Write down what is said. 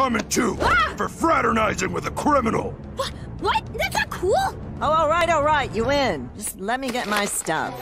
coming too Ah! for fraternizing with a criminal. What? What? That's not cool! Oh, all right, all right, you win. Just let me get my stuff.